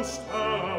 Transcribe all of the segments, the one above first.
o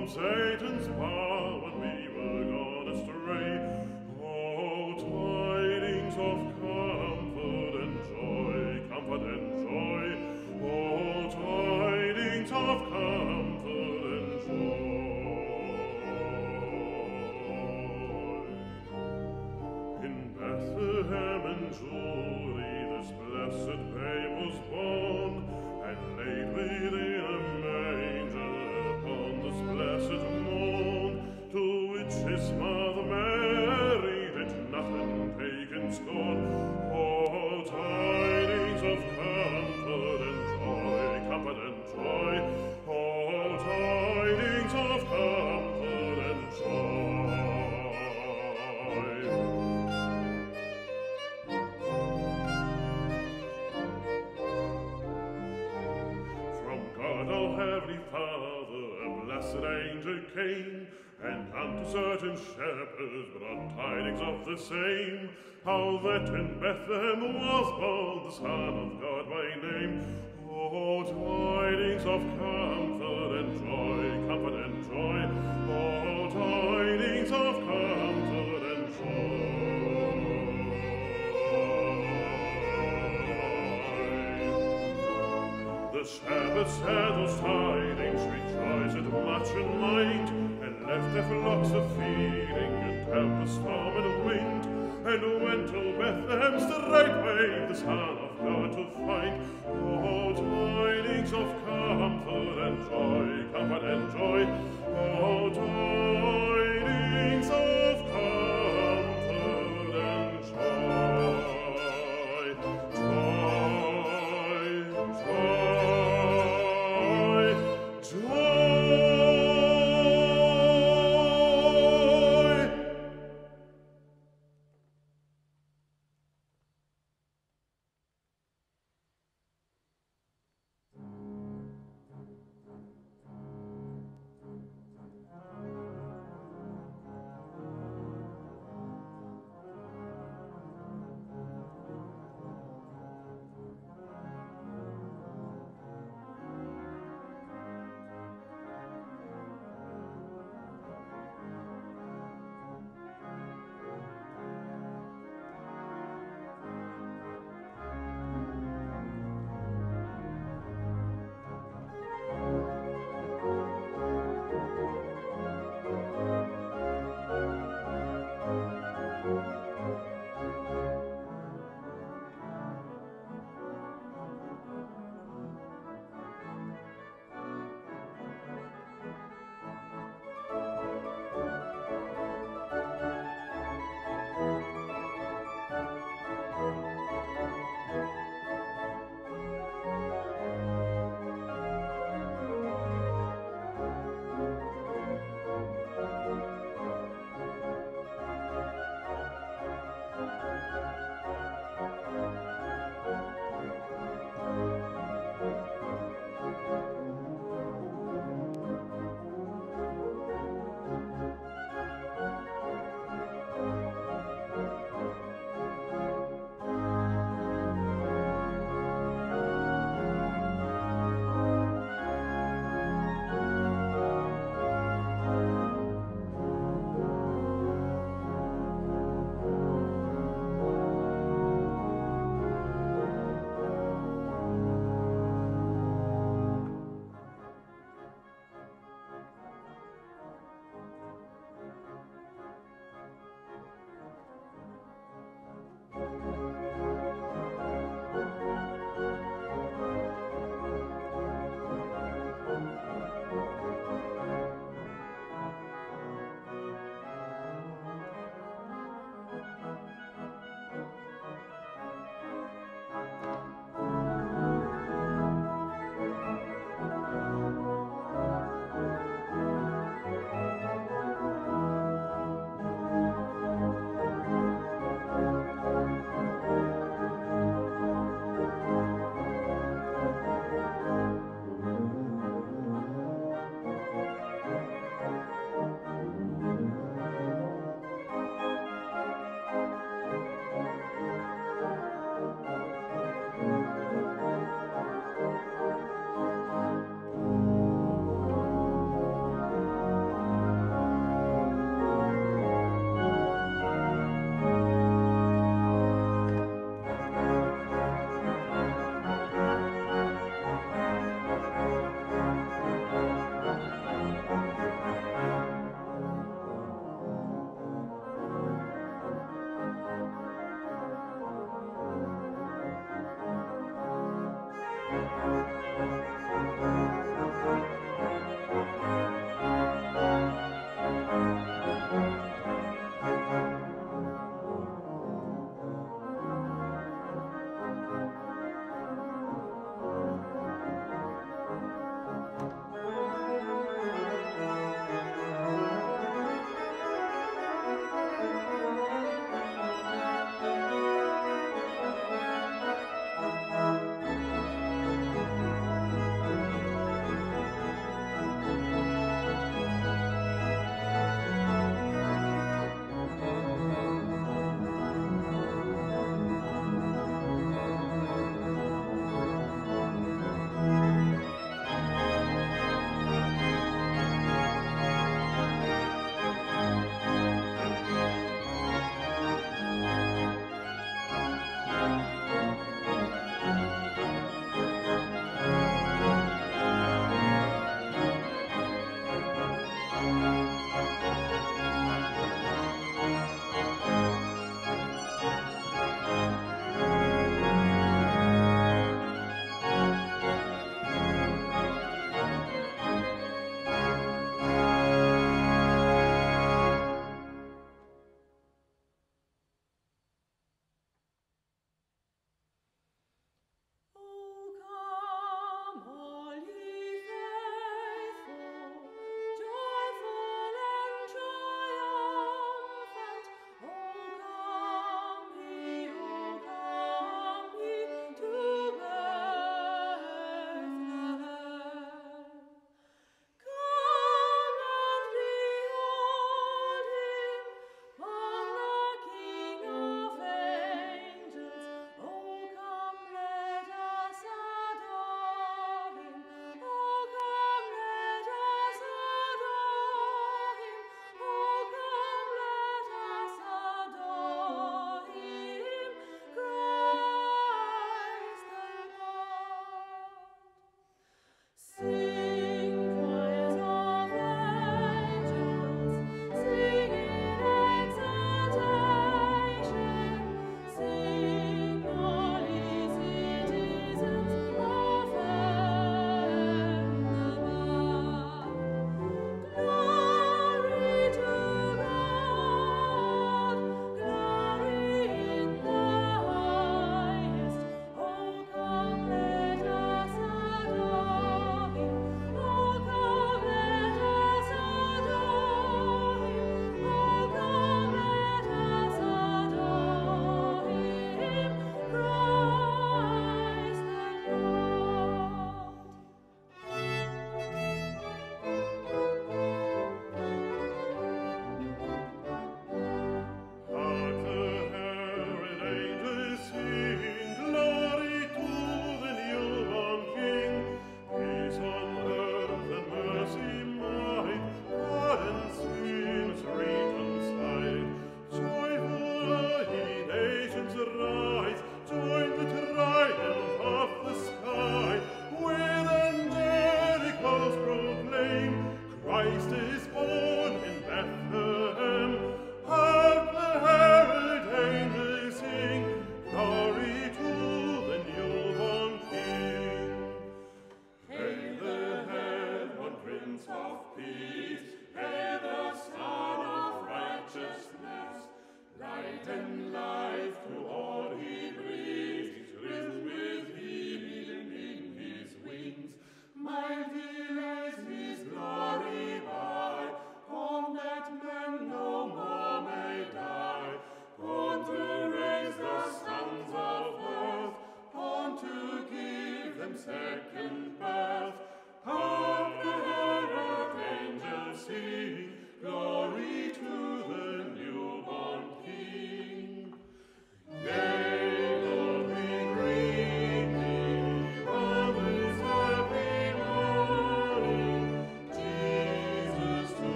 from Satan's power certain shepherds brought tidings of the same, how that in Bethlehem was born the Son of God by name. Oh, tidings of comfort and joy, comfort and joy, oh, tidings of comfort and joy. The shepherds heard those tidings, rejoiced much and left their flocks of feeding and helpless storm and wind, and went to Bethlehem straightway way, the Son of God to find. Oh, tidings of comfort and joy, comfort and joy, oh,